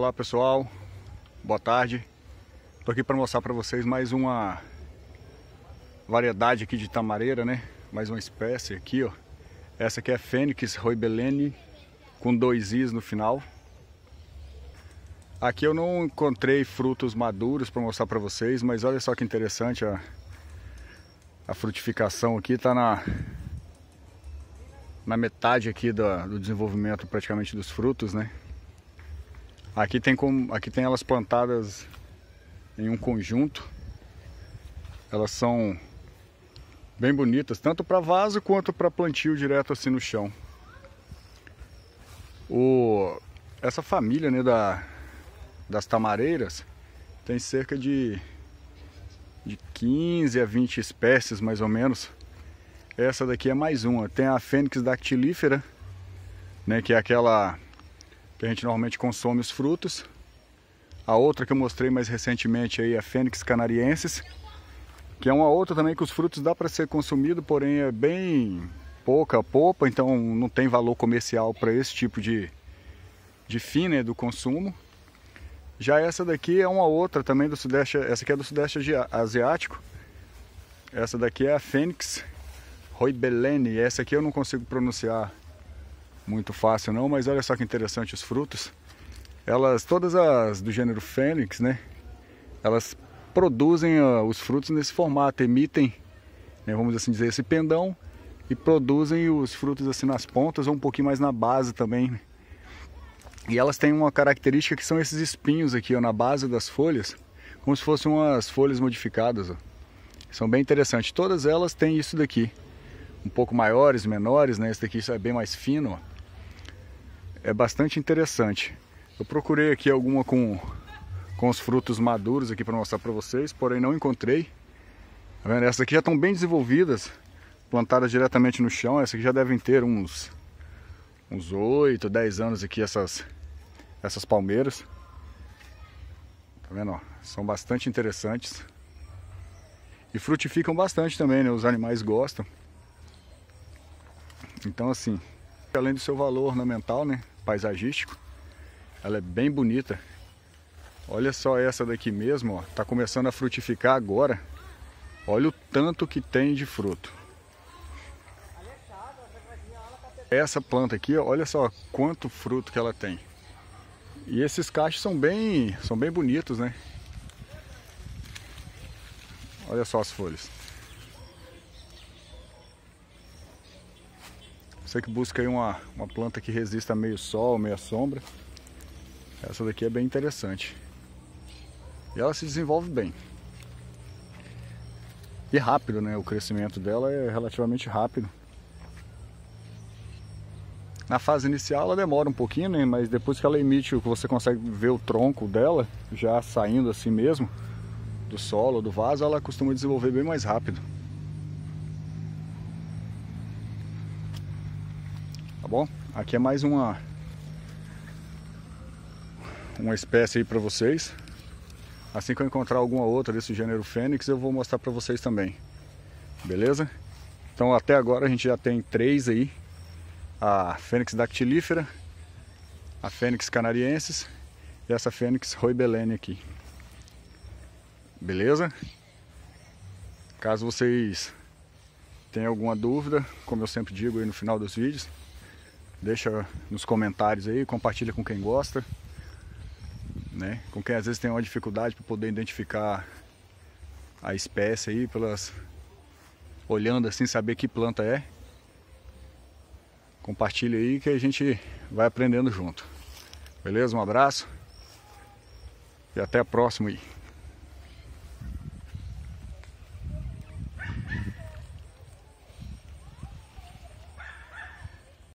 Olá pessoal, boa tarde. Estou aqui para mostrar para vocês mais uma variedade aqui de tamareira, né? Mais uma espécie aqui, ó. Essa aqui é Fênix roibelene com dois is no final. Aqui eu não encontrei frutos maduros para mostrar para vocês, mas olha só que interessante a, a frutificação aqui está na na metade aqui do, do desenvolvimento praticamente dos frutos, né? Aqui tem, como, aqui tem elas plantadas em um conjunto. Elas são bem bonitas, tanto para vaso quanto para plantio direto assim no chão. O, essa família né, da, das tamareiras tem cerca de, de 15 a 20 espécies mais ou menos. Essa daqui é mais uma. Tem a Fênix dactilífera, né, que é aquela que a gente normalmente consome os frutos. A outra que eu mostrei mais recentemente aí é a Fênix canariensis, que é uma outra também que os frutos dá para ser consumido, porém é bem pouca polpa, então não tem valor comercial para esse tipo de, de fim né, do consumo. Já essa daqui é uma outra também do sudeste, essa aqui é do sudeste asiático. Essa daqui é a Fênix roibelene, essa aqui eu não consigo pronunciar muito fácil não, mas olha só que interessante os frutos. Elas, todas as do gênero Fênix, né? Elas produzem uh, os frutos nesse formato, emitem, né, vamos assim dizer, esse pendão e produzem os frutos assim nas pontas ou um pouquinho mais na base também. E elas têm uma característica que são esses espinhos aqui ó, na base das folhas, como se fossem umas folhas modificadas. Ó. São bem interessantes. Todas elas têm isso daqui. Um pouco maiores, menores, né? Esse daqui é bem mais fino. Ó é bastante interessante. Eu procurei aqui alguma com, com os frutos maduros aqui para mostrar para vocês, porém não encontrei. Tá? Essas aqui já estão bem desenvolvidas, plantadas diretamente no chão. Essas aqui já devem ter uns uns 8, 10 anos aqui essas essas palmeiras. Tá vendo? Ó, são bastante interessantes. E frutificam bastante também, né? Os animais gostam. Então assim, além do seu valor ornamental, né? Paisagístico. Ela é bem bonita. Olha só essa daqui mesmo, ó. Tá começando a frutificar agora. Olha o tanto que tem de fruto. Essa planta aqui, olha só quanto fruto que ela tem. E esses cachos são bem, são bem bonitos, né? Olha só as folhas. Você que busca aí uma, uma planta que resista meio sol, meia sombra. Essa daqui é bem interessante. E ela se desenvolve bem. E rápido, né? O crescimento dela é relativamente rápido. Na fase inicial ela demora um pouquinho, né? Mas depois que ela emite, você consegue ver o tronco dela já saindo assim mesmo do solo, do vaso, ela costuma desenvolver bem mais rápido. Bom? Aqui é mais uma uma espécie aí para vocês. Assim que eu encontrar alguma outra desse gênero Fênix, eu vou mostrar para vocês também. Beleza? Então até agora a gente já tem três aí. A Fênix dactilífera, a Fênix canariensis e essa Fênix roibelene aqui. Beleza? Caso vocês tenham alguma dúvida, como eu sempre digo aí no final dos vídeos, Deixa nos comentários aí, compartilha com quem gosta, né? Com quem às vezes tem uma dificuldade para poder identificar a espécie aí, pelas olhando assim, saber que planta é. Compartilha aí que a gente vai aprendendo junto. Beleza? Um abraço. E até a próxima aí.